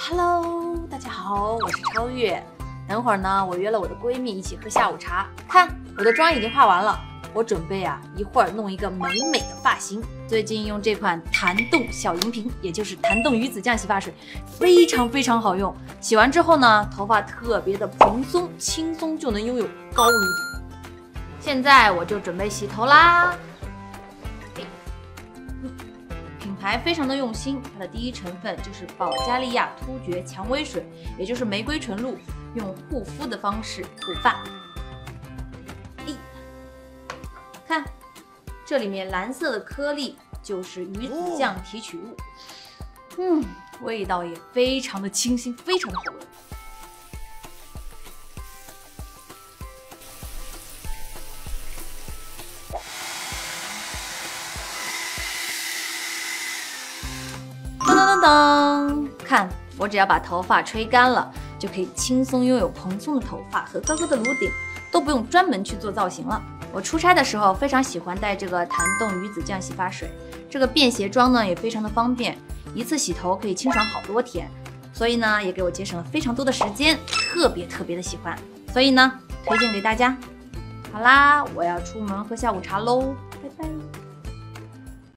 Hello，大家好，我是超越。等会儿呢，我约了我的闺蜜一起喝下午茶。看，我的妆已经化完了，我准备啊，一会儿弄一个美美的发型。最近用这款弹动小银瓶，也就是弹动鱼子酱洗发水，非常非常好用。洗完之后呢，头发特别的蓬松，轻松就能拥有高颅顶。现在我就准备洗头啦。还非常的用心，它的第一成分就是保加利亚突厥蔷薇水，也就是玫瑰纯露，用护肤的方式护发。一看，这里面蓝色的颗粒就是鱼子酱提取物，嗯，味道也非常的清新，非常的好闻。当看，我只要把头发吹干了，就可以轻松拥有蓬松的头发和高高的颅顶，都不用专门去做造型了。我出差的时候非常喜欢带这个弹动鱼子酱洗发水，这个便携装呢也非常的方便，一次洗头可以清爽好多天，所以呢也给我节省了非常多的时间，特别特别的喜欢，所以呢推荐给大家。好啦，我要出门喝下午茶喽，